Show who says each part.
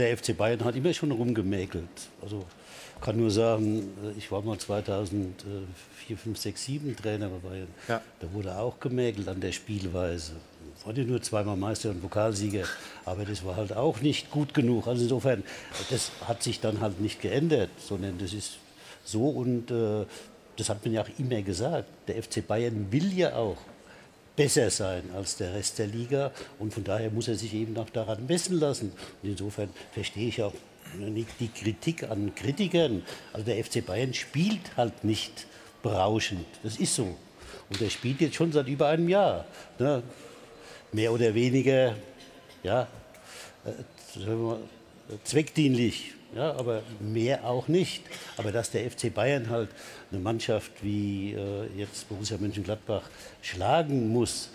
Speaker 1: Der FC Bayern hat immer schon rumgemäkelt. Also kann nur sagen, ich war mal 2004, 5, 6, 7 Trainer bei Bayern. Ja. Da wurde auch gemäkelt an der Spielweise. War ja nur zweimal Meister und Pokalsieger, aber das war halt auch nicht gut genug. Also insofern, das hat sich dann halt nicht geändert, sondern das ist so und äh, das hat man ja auch immer gesagt. Der FC Bayern will ja auch besser sein als der Rest der Liga und von daher muss er sich eben auch daran messen lassen. Und insofern verstehe ich auch die Kritik an Kritikern. Also der FC Bayern spielt halt nicht berauschend. Das ist so. Und er spielt jetzt schon seit über einem Jahr. Ne? Mehr oder weniger, ja, äh, zweckdienlich. Ja, aber mehr auch nicht. Aber dass der FC Bayern halt eine Mannschaft wie äh, jetzt Borussia Mönchengladbach schlagen muss,